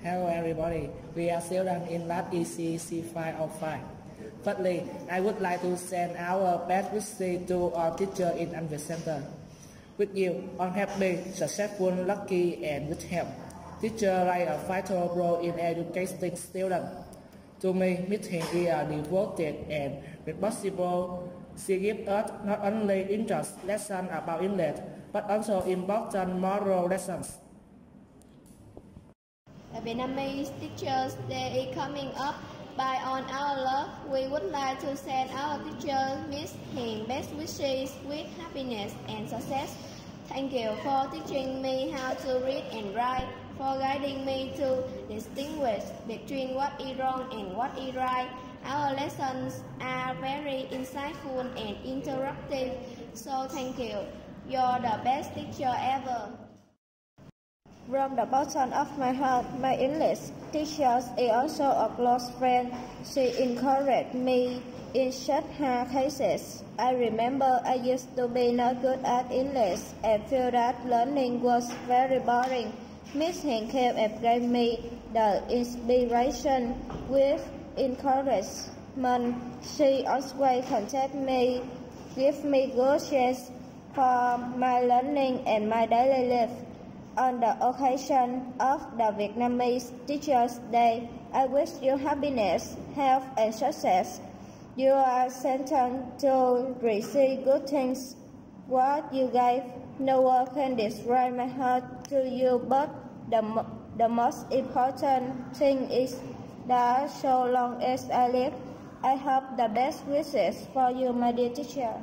Hello everybody, we are students in Lab EC C505. Firstly, I would like to send our best wishes to our teacher in English Center. With you, I'm happy, successful, lucky, and with help. Teacher play a vital role in educating students. To me, meeting is a devoted and responsible. She gives us not only interest lessons about English, but also important moral lessons. The Vietnamese Teachers Day is coming up. By on our love, we would like to send our teacher Miss Hiền best wishes with happiness and success. Thank you for teaching me how to read and write, for guiding me to distinguish between what is wrong and what is right. Our lessons are very insightful and interactive, so thank you. You're the best teacher ever. From the bottom of my heart, my English teacher is also a close friend. She encouraged me in such hard cases. I remember I used to be not good at English Hiền feel that learning was very boring. Miss and gave me the inspiration with encouragement. She always contact me, give me good chance for my learning and my daily life. On the occasion of the Vietnamese Teachers Day, I wish you happiness, health, and success. You are sentenced to receive good things. What you gave, no one can describe my heart to you, but the, the most important thing is that so long as I live, I have the best wishes for you, my dear teacher.